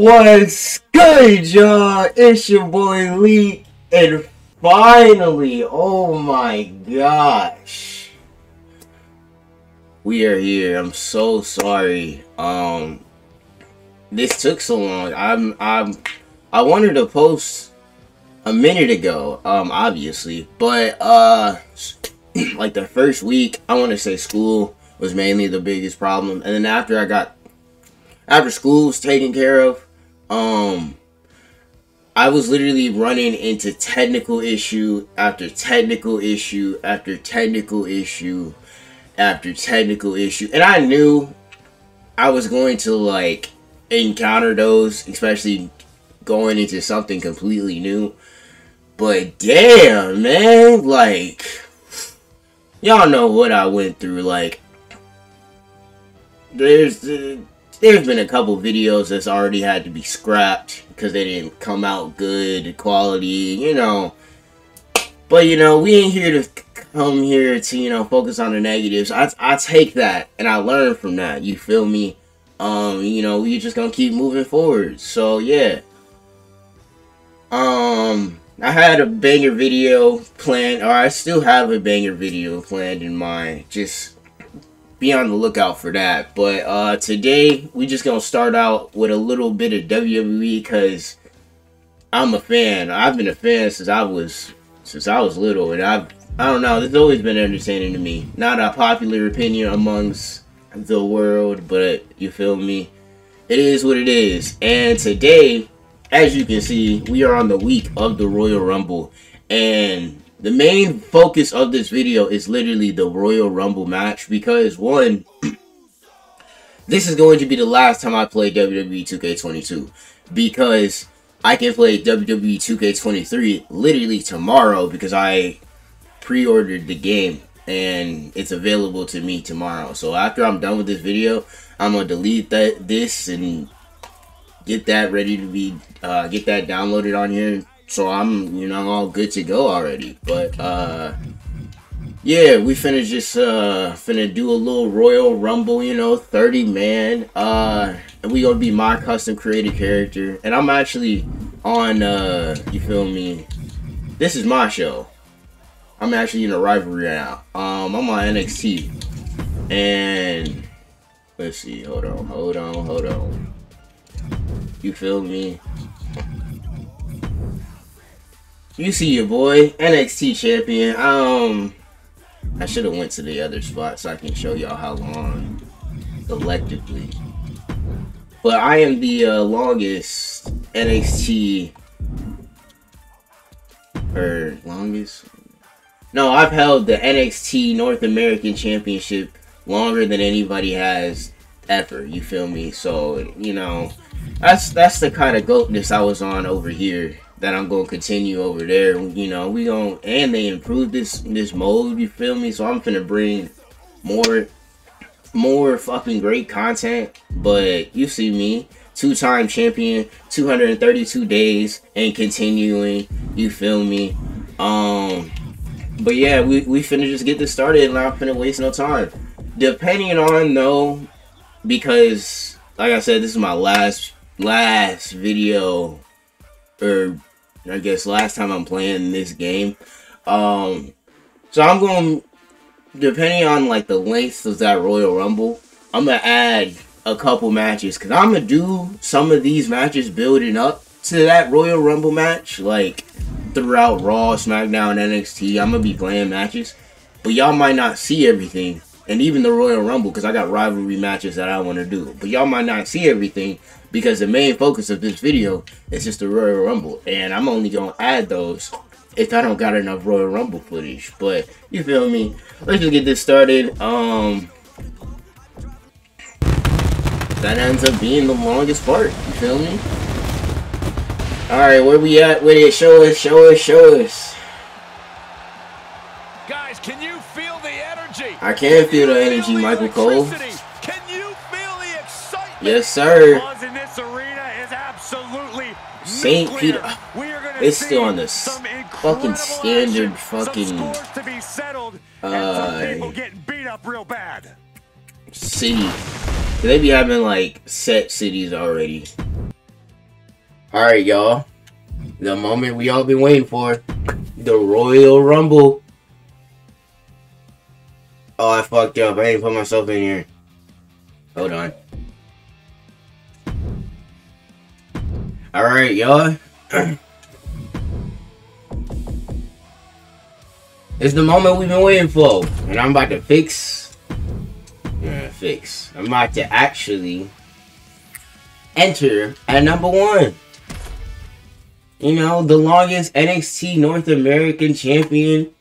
What's good, y'all? It's your boy Lee, and finally, oh my gosh, we are here. I'm so sorry. Um, this took so long. I'm, I'm, I wanted to post a minute ago. Um, obviously, but uh, like the first week, I want to say school was mainly the biggest problem, and then after I got after school was taken care of, um, I was literally running into technical issue after technical issue after technical issue after technical issue, and I knew I was going to like encounter those, especially going into something completely new. But damn, man, like y'all know what I went through. Like, there's uh, there's been a couple videos that's already had to be scrapped because they didn't come out good quality, you know. But you know, we ain't here to come here to you know focus on the negatives. I I take that and I learn from that. You feel me? Um, you know, we just gonna keep moving forward. So yeah. Um, I had a banger video planned, or I still have a banger video planned in mind. Just be on the lookout for that. But uh, today we just gonna start out with a little bit of WWE because I'm a fan. I've been a fan since I was since I was little, and I've I don't know. It's always been entertaining to me. Not a popular opinion amongst the world, but you feel me? It is what it is. And today, as you can see, we are on the week of the Royal Rumble, and the main focus of this video is literally the Royal Rumble match because one, this is going to be the last time I play WWE 2K22 because I can play WWE 2K23 literally tomorrow because I pre-ordered the game and it's available to me tomorrow. So after I'm done with this video, I'm gonna delete that this and get that ready to be uh, get that downloaded on here so I'm, you know, all good to go already. But, uh, yeah, we finna just, uh, finna do a little Royal Rumble, you know, 30 man. Uh, and we gonna be my custom created character. And I'm actually on, uh, you feel me? This is my show. I'm actually in a rivalry now. Um, I'm on NXT. And, let's see, hold on, hold on, hold on. You feel me? You see your boy, NXT champion. Um, I should have went to the other spot so I can show y'all how long collectively. But I am the uh, longest NXT or longest. No, I've held the NXT North American Championship longer than anybody has ever. You feel me? So you know, that's that's the kind of goatness I was on over here that I'm gonna continue over there. You know, we going and they improved this this mode. You feel me? So I'm gonna bring more more fucking great content. But you see me, two time champion, 232 days, and continuing. You feel me? Um, but yeah, we we finna just get this started, and I'm finna waste no time. Depending on though, because like I said, this is my last last video or I guess last time I'm playing this game. Um, so I'm going, depending on like the length of that Royal Rumble, I'm gonna add a couple matches because I'm gonna do some of these matches building up to that Royal Rumble match, like throughout Raw, SmackDown, NXT. I'm gonna be playing matches, but y'all might not see everything, and even the Royal Rumble because I got rivalry matches that I want to do. But y'all might not see everything because the main focus of this video is just the Royal Rumble, and I'm only gonna add those if I don't got enough Royal Rumble footage. But you feel me? Let's just get this started. Um, that ends up being the longest part. You feel me? All right, where we at with it? Show us, show us, show us. Guys, can you feel the energy? I can feel the energy, Michael Cole. Can you feel the excitement? Yes, sir. St. Peter. We are gonna It's still on the some fucking standard fucking, some scores to be settled, and uh, some people getting beat up real bad. City. They be having like set cities already. Alright, y'all. The moment we all been waiting for. The Royal Rumble. Oh, I fucked up. I ain't put myself in here. Hold on. Alright, y'all. it's the moment we've been waiting for. And I'm about to fix. Yeah, fix. I'm about to actually enter at number one. You know, the longest NXT North American champion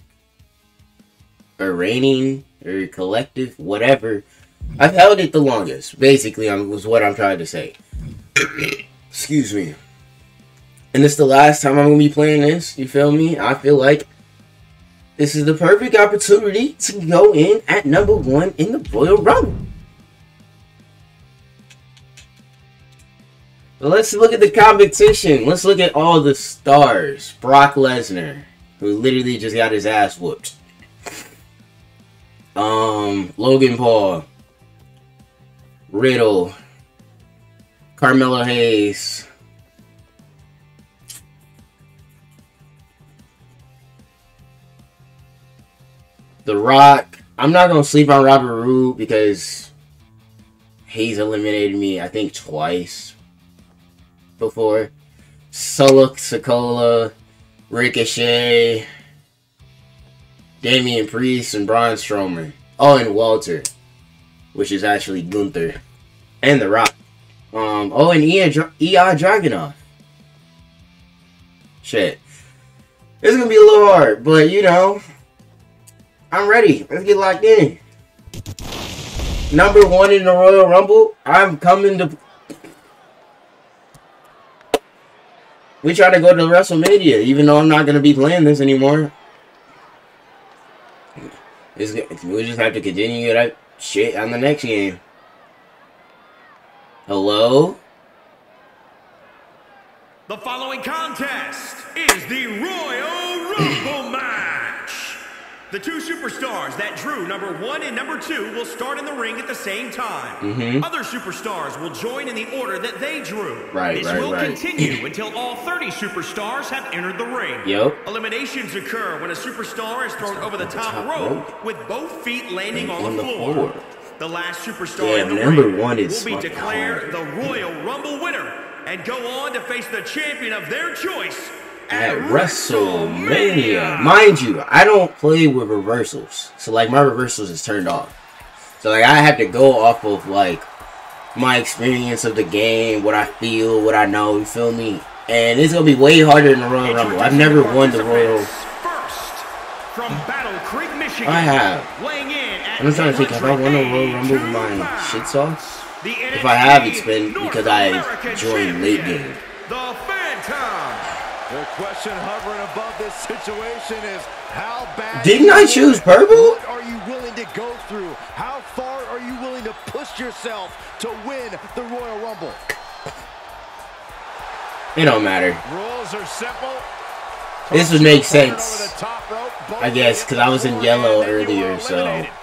or reigning or collective, whatever. I've held it the longest, basically, um, was what I'm trying to say. Excuse me. And it's the last time I'm going to be playing this, you feel me? I feel like this is the perfect opportunity to go in at number one in the Royal Rumble. But let's look at the competition. Let's look at all the stars. Brock Lesnar, who literally just got his ass whooped. Um, Logan Paul, Riddle, Carmelo Hayes, The Rock. I'm not gonna sleep on Robert Roode because he's eliminated me, I think, twice before. Solo Sikoa, Ricochet, Damian Priest, and Braun Strowman. Oh, and Walter, which is actually Gunther, and The Rock. Um. Oh, and Ilya Dragunov. Shit. It's gonna be a little hard, but you know, I'm ready. Let's get locked in. Number one in the Royal Rumble. I'm coming to We try to go to WrestleMania, even though I'm not to be playing this anymore. It's, we just have to continue that shit on the next game. Hello? The following contest is the Royal Rumble match. The two superstars that drew number one and number two will start in the ring at the same time. Mm -hmm. Other superstars will join in the order that they drew. Right, this right, will right. continue until all 30 superstars have entered the ring. Yep. Eliminations occur when a superstar is thrown over the top, top rope, rope with both feet landing on, on the, the floor. The last superstar Yeah, in the number ring one is will be declared the Royal Rumble winner and go on to face the champion of their choice at WrestleMania. Mind you, I don't play with reversals. So like my reversals is turned off. So like I have to go off of like my experience of the game, what I feel, what I know, you feel me? And it's gonna be way harder than the Royal Rumble. I've never won the Royal First, from Battle Creek, Michigan. I have. Weighing in at I'm just trying to think, have I won a Royal Rumble with my shits off? If I have, it's been because I joined late game. The Phantom. The question hovering above this situation is how bad Didn't I choose purple? What are you willing to go through? How far are you willing to push yourself to win the Royal Rumble? It don't matter. Rules are simple. This would make Toss your opponent sense. over the top rope, both I guess because I was in yellow and then you earlier, so eliminated.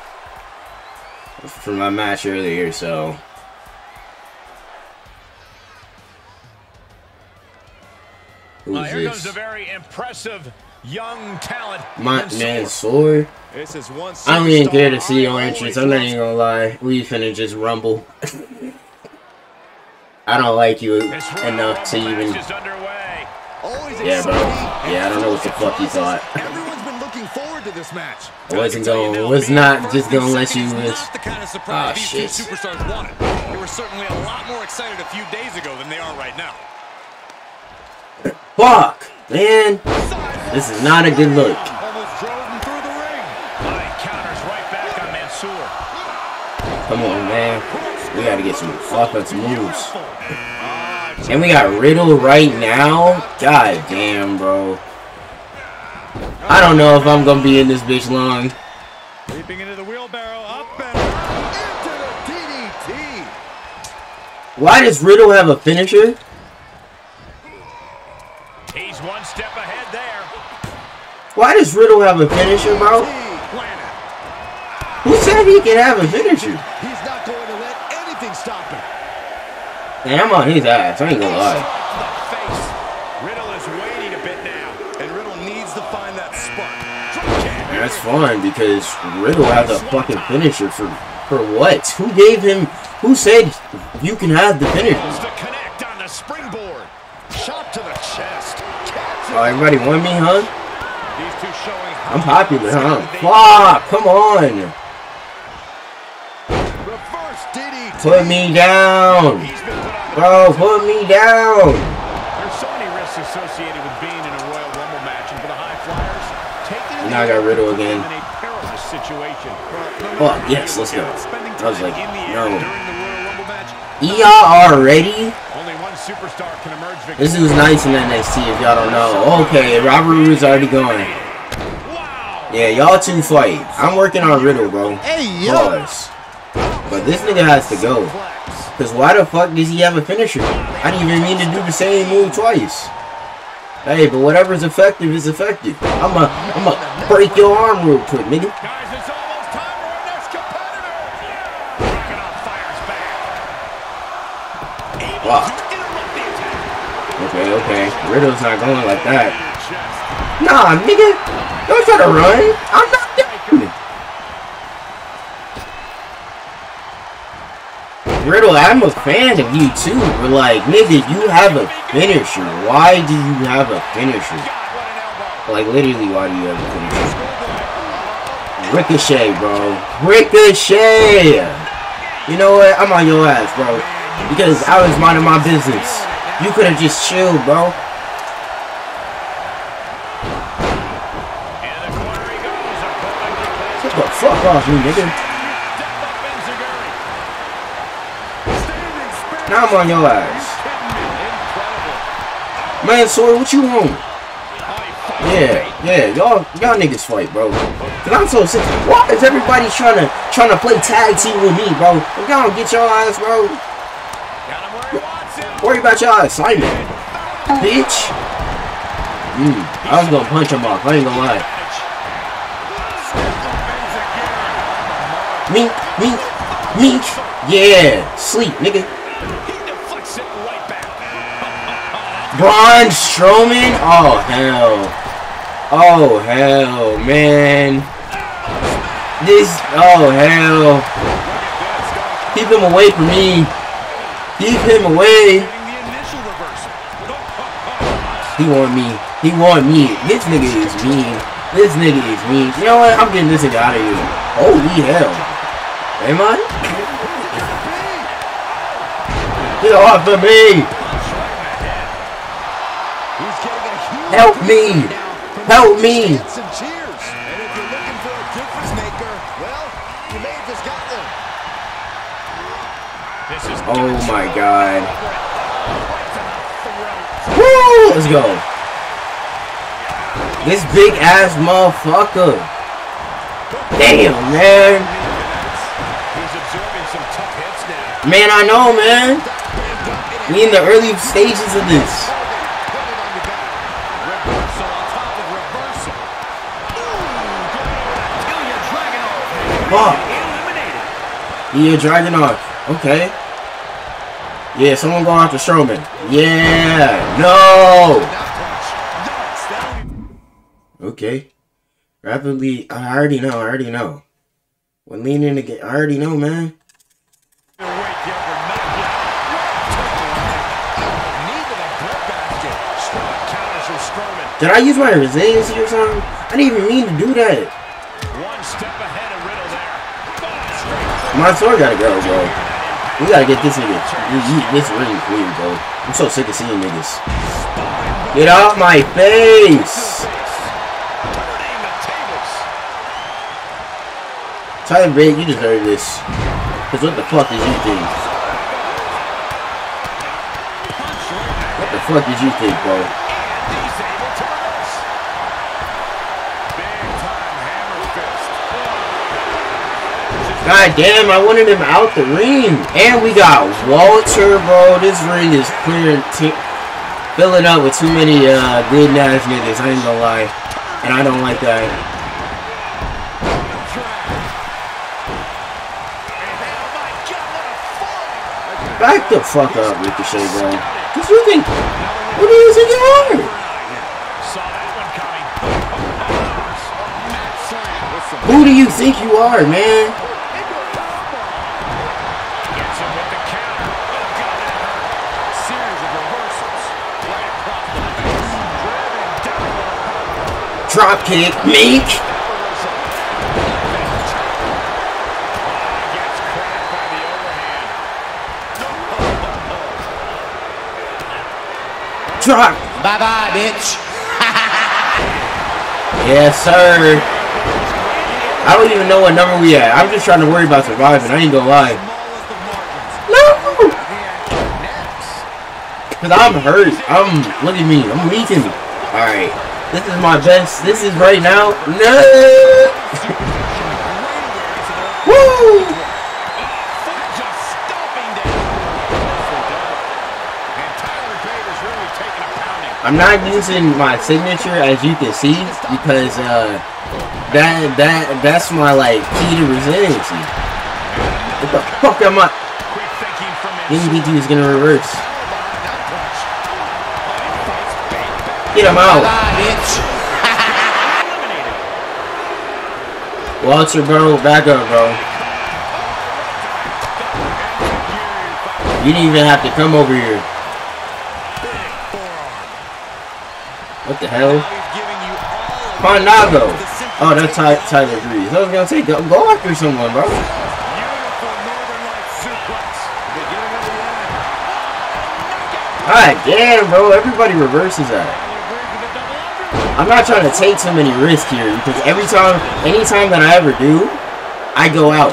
For my match earlier, so who's Uh, here comes a very impressive young talent. My man, sword. This is one I don't even care to see your entrance. I'm not even gonna lie. We finna just rumble. I don't like you enough to even. match is underway. Always Yeah, bro. Yeah, I don't know what the fuck you thought. Everyone's been looking forward to this match. Wasn't going. Was not just gonna let you. Not the kind of Ah, surprise these shit. two superstars wanted. They were certainly a lot more excited a few days ago than they are right now. fuck, man. This is not a good look. Almost drove him through the ring. Mike counters right back on Mansoor. Come on, man. We gotta get some offense moves. And we got Riddle right now. God damn, bro. I don't know if I'm gonna be in this bitch long. Leaping into the wheelbarrow, up and into the DDT. Why does Riddle have a finisher? He's one step ahead there. Why does Riddle have a finisher, bro? Who said he can have a finisher? He's not going to let anything stop him. Man, I'm on his ass. I ain't gonna lie. Fine because Riddle has a fucking finisher for for what? Who gave him? Who said you can have the finisher? Goes to connect on the springboard. Shot to the chest. Catches Oh, everybody want me, huh? These two showing I'm popular, huh? Fuck! Come on! Put me down! He's been put on the Bro, put me down! There's so many risks associated with being in a Royal Rumble match, and for the High Flyers, taking Now I got Riddle in again. a perilous situation. Fuck, yes, let's go. Spending I was like, in the air no. during the Royal Rumble match, ER already? only one superstar can emerge This victorious. dude's nice in NXT if y'all don't know. Okay, Robert Roode's already going. Yeah, y'all two fight. I'm working on Riddle, bro. Hey, Pause. But this nigga has to go. Cause why the fuck does he have a finisher? I didn't even mean to do the same move twice. Hey, but whatever's effective is effective. I'ma I'ma break your arm real quick, nigga. Guys, it's almost time for our next competitor. Rocking fires back. Able Fuck. to interrupt the attack. Okay, okay. Riddle's not going like that. Nah, nigga. Don't try to run. I'm not Riddle, I'm a fan of you too, but like, nigga, you have a finisher. Why do you have a finisher? Like, literally, why do you have a finisher? Ricochet, bro. Ricochet! You know what? I'm on your ass, bro. Because I was minding my business. You could have just chilled, bro. Get the fuck off me, nigga. I'm on your ass. Man, Sawyer, what you want? Yeah, yeah, y'all, y'all niggas fight, bro. Cause I'm so sick. Why is everybody trying to trying to play tag team with me, bro? If y'all don't get your ass, bro, worry about your assignment, bitch. Mm, I was gonna punch him off. I ain't gonna lie. Mink, mink, mink. Yeah, sleep, nigga. He deflects it right back. Braun Strowman? Oh hell. Oh hell, man. This oh hell. Keep him away from me. Keep him away. He want me. He want me. This nigga is mean. This nigga is mean. You know what? I'm getting this nigga out of here. Holy hell. Am I? Get off of me! Help me! Help me! Oh my god. Woo! Let's go. This big ass motherfucker. Damn, man. Man, I know, man. We in the early stages of this. Reversal on top of reversal. Ilya Dragunov. Fuck. Yeah, Dragon off. Okay. Yeah, someone go after Strowman. Yeah. No. Okay. Rapidly. I already know. I already know. We're leaning again. I already know, man. Did I use my resiliency or something? I didn't even mean to do that. One step ahead of Riddle there. Mansoor gotta go, bro. We gotta get this nigga. This, ring clear, bro. I'm so sick of seeing niggas. Get off my face! turning the tables. Tyler Bate, you deserve this. Cause what the fuck did you think? What the fuck did you think, bro? God damn, I wanted him out the ring. And we got Walter, bro. This ring is clear and filling up with too many uh, good ass niggas. I ain't gonna lie. And I don't like that. What! Back the fuck up, Ricochet, bro. Cause you think, who do you think you are? Who do you think you are, man? Drop kick, Meek. Gets cracked by the overhand. Drop. Bye bye, bitch. Yes, sir. I don't even know what number we at. I'm just trying to worry about surviving. I ain't gonna lie. Smallest of margins. No. Cause I'm hurt. I'm look at me. I'm weakened. All right. This is my best. This is right now. No. Woo. Just stomping down. And Tyler Bate is really taking a pounding. I'm not using my signature as you can see because uh that that that's my like key to resiliency. What the fuck am I? Quick thinking from his NBT is gonna reverse. Get him out. Bitch. Walter, bro, back up, bro. You didn't even have to come over here. What the hell? All symptoms Oh, that's Ty Tyler Breeze. I was gonna say, go, go after someone, bro. End. Alright, damn, bro. Everybody reverses that. I'm not trying to take too many risks here because every time, anytime that I ever do, I go out.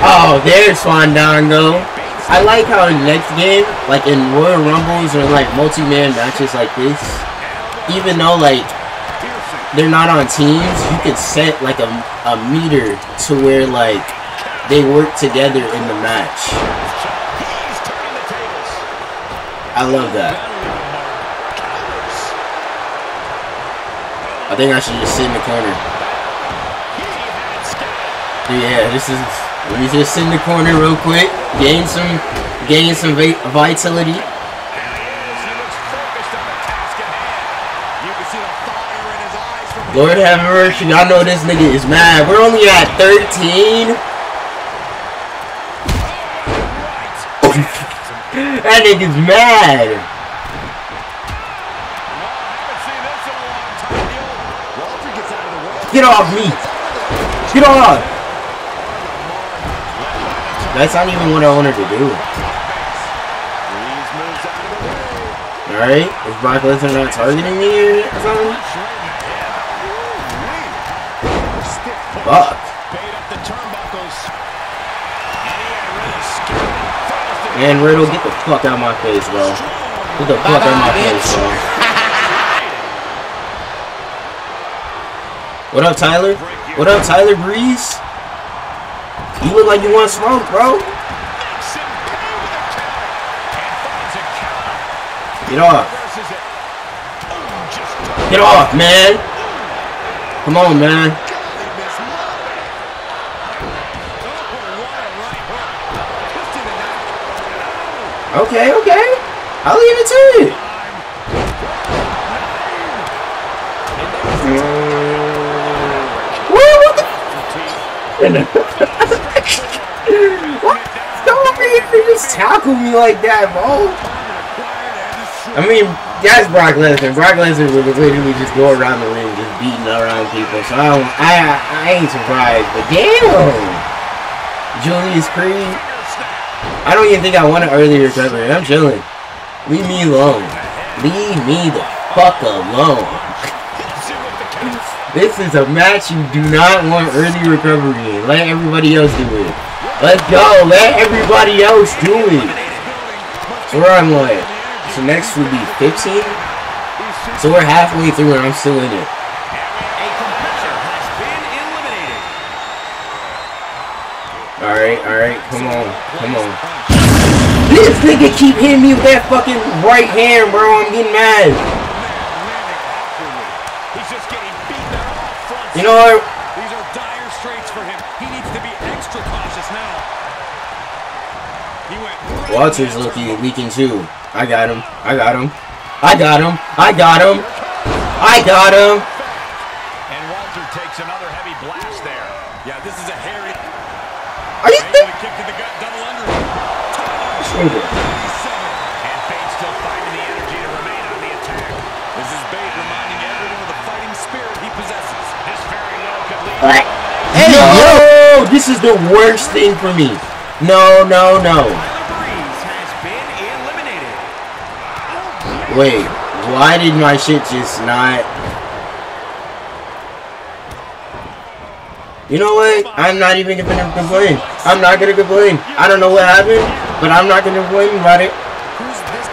Oh, there's Fandango. I like how in next game, like in Royal Rumbles or like multi-man matches like this, even though like they're not on teams, you could set like a, a meter to where like they work together in the match. He's turning the tables. I love that. I think I should just sit in the corner. Yeah, this is. Me just sit in the corner real quick. Gain some, gain some vitality. Lord have mercy. I know this nigga is mad. We're only at 13. That nigga's mad. Get off me. Get off. That's not even what I wanted to do. Alright? Is Brock Lesnar not targeting me or something? Fuck. Bate up the turnbuckles. And he had really scared him. Falls to the Man, Riddle, get the fuck out of my face, bro. Get the fuck out of my Bye-bye, face, bro. What up, Tyler? What up, Tyler Breeze? You look like you want smoke, bro. makes him pay with a counter. And finds a. Get off. Reverses it. Ooh, just Get off, man. Come on, man. Okay, okay. I'll leave it to you. What, what the? what? Don't over here just tackle me like that, bro. I mean, that's Brock Lesnar. Brock Lesnar would literally just go around the ring, just beating around people. So I, I, I ain't surprised. But damn, Julius Creed. I don't even think I want an early recovery. I'm chilling. Leave me alone. Leave me the fuck alone. This is a match you do not want early recovery in. Let everybody else do it. Let's go. Let everybody else do it. So we're on what? So next would be 15? So we're halfway through and I'm still in it. Alright, alright, come on, come on. This nigga keep hitting me with that fucking right hand, bro. I'm getting mad. He's just getting beat there off front. You know what? These are dire straits for him. He needs to be extra cautious now. He went Walter's in that looking turn. leaking too. I got him. I got him. I got him. I got him. I got him. And Walter takes another heavy blast there. Yeah, this is a hairy. Are you Right to the kick to the gut, double under. Kidding? And Bates still finding the energy to remain on the attack. This is Bate reminding everyone of the fighting spirit he possesses. This very low could lead What? Hey, yo! This is the worst thing for me. No, no, no. Tyler Breeze has been eliminated. Wait, why did my shit just not... You know what? I'm not even gonna complain. I'm not gonna complain. I don't know what happened, but I'm not gonna complain about it. Who's this?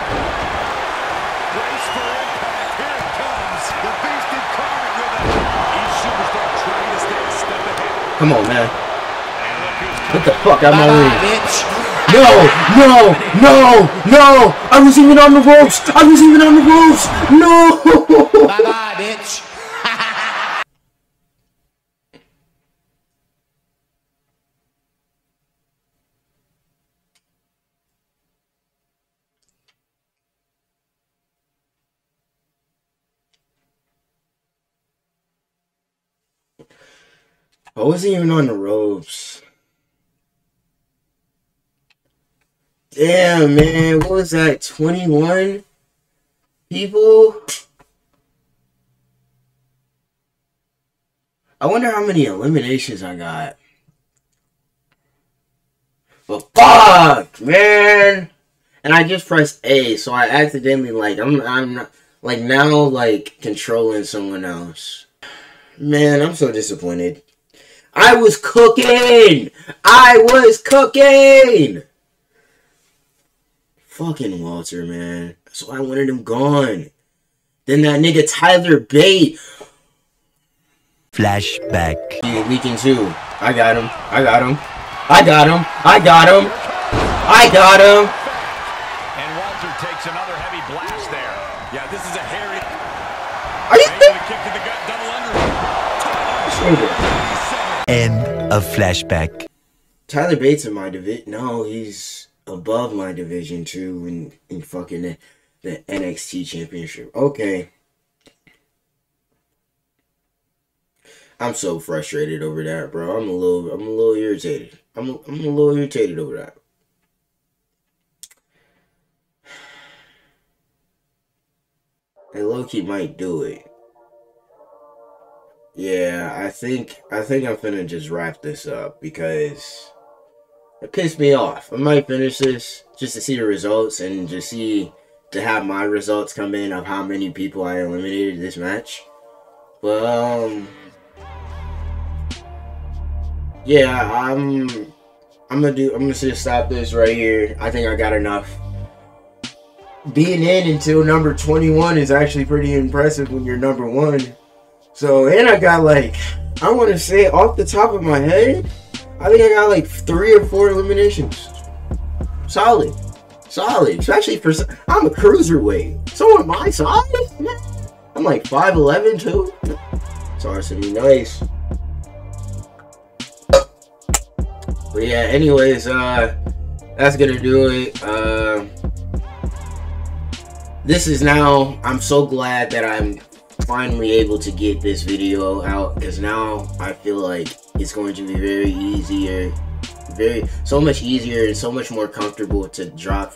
Brace for impact. Here it comes. The beast incarnate with it. Each superstar trying to stay a step ahead. Come on, man. And look who's Get the fuck out of my ring. No, no, no, no! I was even on the ropes! I was even on the ropes! No! Bye bye, bitch. I wasn't even on the ropes. Damn, man. What was that? 21 people? I wonder how many eliminations I got. But fuck, man. And I just pressed A, so I accidentally like I'm I'm not like now like controlling someone else. Man, I'm so disappointed. I was cooking. I was cooking. Fucking Walter, man. That's why I wanted him gone. Then that nigga Tyler Bate. Flashback. He leaking too. I got him. I got him. I got him. I got him. I got him. And Walter takes another heavy blast there. Yeah, this is a hairy. Are you Right kick to the gut, double under. End of flashback. Tyler Bates in my division. No, he's above my division too in, in fucking the, the NXT championship. Okay. I'm so frustrated over that, bro. I'm a little I'm a little irritated. I'm a, I'm a little irritated over that. And Loki might do it. Yeah, I think I think I'm finna just wrap this up because it pissed me off. I might finish this just to see the results and just see to have my results come in of how many people I eliminated this match. But um Yeah, I'm I'm gonna do I'm gonna just stop this right here. I think I got enough. Being in until number 21 is actually pretty impressive when you're number one. So, and I got like, I want to say off the top of my head, I think I got like three or four eliminations. Solid. Solid. Especially for, I'm a cruiserweight. So am I man. I'm like 5'11 too. It's awesome. Be nice. But yeah, anyways, uh, that's gonna do it. Uh, this is now, I'm so glad that I'm finally able to get this video out because now I feel like it's going to be very easier, very so much easier and so much more comfortable to drop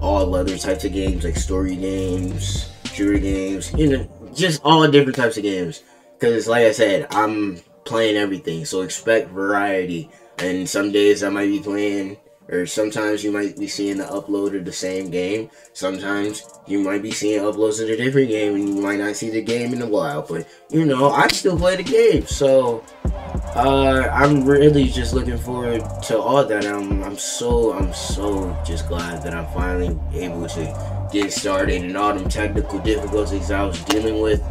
all other types of games like story games, shooter games, you know, just all different types of games. Because like I said, I'm playing everything, so expect variety. And some days I might be playing or sometimes you might be seeing the upload of the same game. Sometimes you might be seeing uploads of a different game and you might not see the game in a while. But you know, I still play the game. So uh I'm really just looking forward to all that. I'm I'm so I'm so just glad that I'm finally able to get started and all them technical difficulties I was dealing with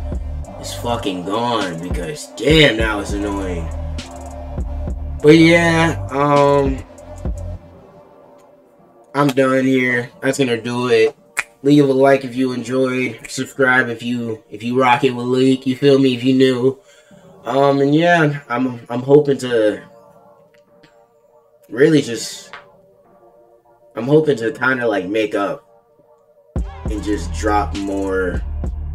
is fucking gone because damn that was annoying. But yeah, um I'm done here. That's gonna do it. Leave a like if you enjoyed. Subscribe if you if you rock it with Leek. You feel me if you new. Um, and yeah, I'm I'm hoping to really just I'm hoping to kind of like make up and just drop more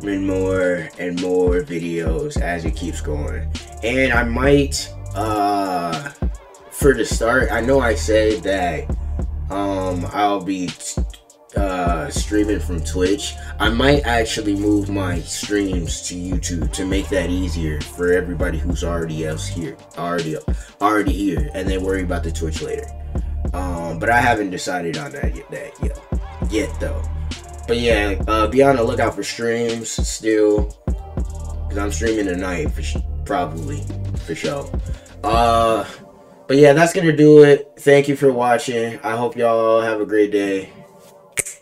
and more and more videos as it keeps going. And I might uh for the start, I know I said that um I'll be uh streaming from Twitch. I might actually move my streams to YouTube to make that easier for everybody who's already else here, already already here, and then worry about the Twitch later. Um, but I haven't decided on that yet. That yet, yet though. But yeah, uh, be on the lookout for streams still, because I'm streaming tonight for probably for sure. Uh, but yeah, that's gonna do it. Thank you for watching. I hope y'all have a great day.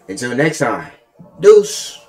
Until next time, deuce.